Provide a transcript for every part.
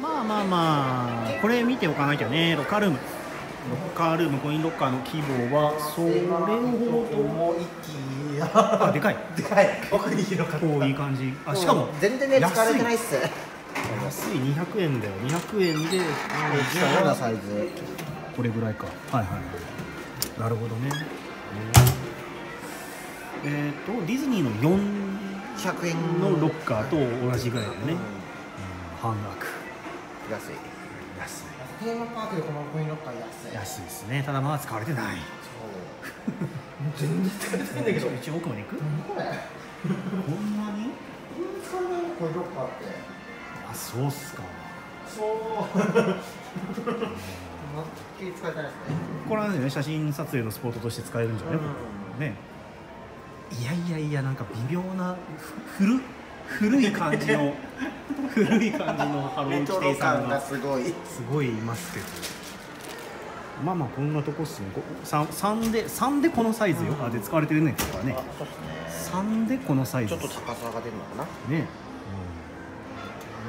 まあまあまあこれ見ておかなきゃねロッカールーム。ロッカールームコインロッカーの規模はそれほど。もう一気にあでかい。でかい。奥に広かった。こういい感じあしかも全然ね使われてないっす。安い。200円だよ。200円で。貴重なサイズ。これぐらいか。はいはいはい。なるほどね。えっ、とディズニーの100円。4のロッカーと同じぐらいだよね、半額安い。安い。テーマパークでこのコインロッカー安い。安いですね。ただまだ使われてない。全然使われてないんだけど。一応奥まで行く？これ？こんなに？そんなにコインロッカーって。あそうっすか。そう。使えたらですね。これはね写真撮影のスポットとして使えるんじゃない、ね。いやいやいやなんか微妙なふ古 古い感じの古い感じのハローレトロキティさん感ががすごい。すごいいますけど。まあまあこんなとこっすね。こ 3, 3で三でこのサイズよ、うん。あで使われてるねここはね。ね。3でこのサイズ。ちょっと高さが出るのかな。ね。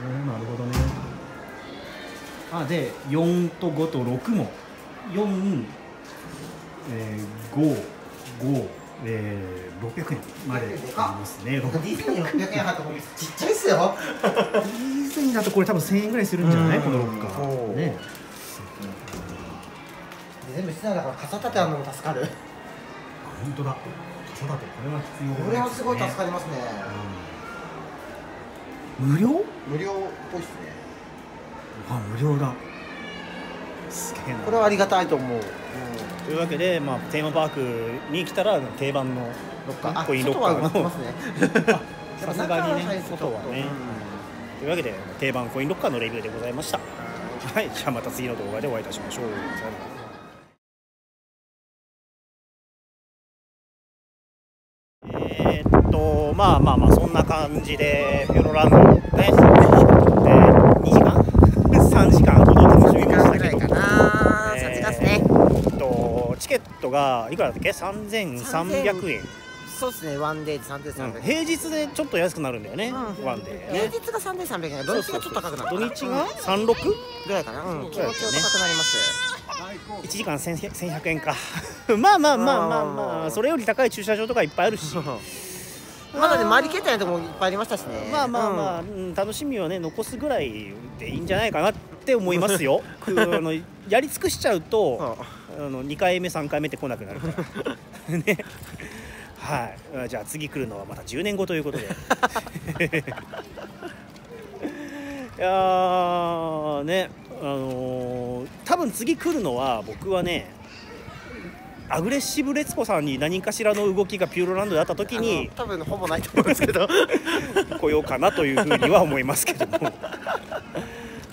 うん、なるほどね。あで4と5と6も。4えー、55えー、600円までありますね。デ600ィズニー600円払ってもちっちゃいっすよ。ディズニーだとこれ多分1000円ぐらいするんじゃない？うん。このロッカー。ね。全部室内だから傘立てあるのも助かるあ本当だ傘立てこれは必要これはすごい助かる、りますねうん無料無料っぽいっすねあ無料だすげえな。これはありがたいと思う、というわけで、まあ、テーマパークに来たら定番のロッカーあコインロッカーの。さすがにね外はね、というわけで定番コインロッカーのレビューでございました。はいじゃあまた次の動画でお会いいたしましょう。さようなら。えーっとまあまあまあそんな感じでピョロランドね、えー、2時間3時間ほど楽しみましたけど時間ぐらいかなえーさすがっすねえっとチケットがいくらだっけ？3300円、そうですね。ワンデーで3300うん。円、平日でちょっと安くなるんだよね、うん。ワンデー。平ね日が3300円。土日がちょっと高くなった土日が？36?1 ぐらいかな。うん。気持ちよ高くなります。時間1100 1100円か。まあまあまあまあまあ。それより高い駐車場とかいっぱいあるし。まだね回りきれてないとこもいっぱいありましたしね。まあまあまあ、あ、うん楽しみはね残すぐらいでいいんじゃないかなって思いますよ。あのやり尽くしちゃうとあの2回目3回目って来なくなるから。ね。はい。じゃあ次来るのはまた10年後ということで。いやーね。あのー多分次来るのは僕はねアグレッシブレツコさんに何かしらの動きがピューロランドであった時あにの多分ほぼないと思うんですけど。来ようかなというふうには思いますけども。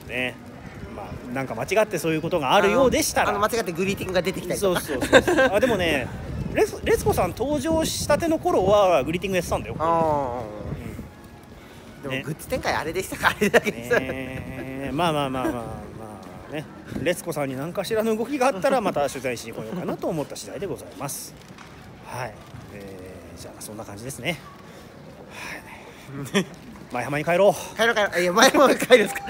ね。まあなんか間違ってそういうことがあるようでしたら。あの間違ってグリーティングが出てきたりそうとか。そうそうそうあでもねレスレツコさん登場したての頃はグリーティングやってたんだよ、あー。でね。もグッズ展開あれでしたかあれだけです、ねまあまあまあまあまあね。レツコさんに何かしらの動きがあったらまた取材しに来ようかなと思った次第でございます。はい、えー、じゃあそんな感じですね。はい。前浜に帰ろう。帰ろう帰ろう。いや前も帰るんですか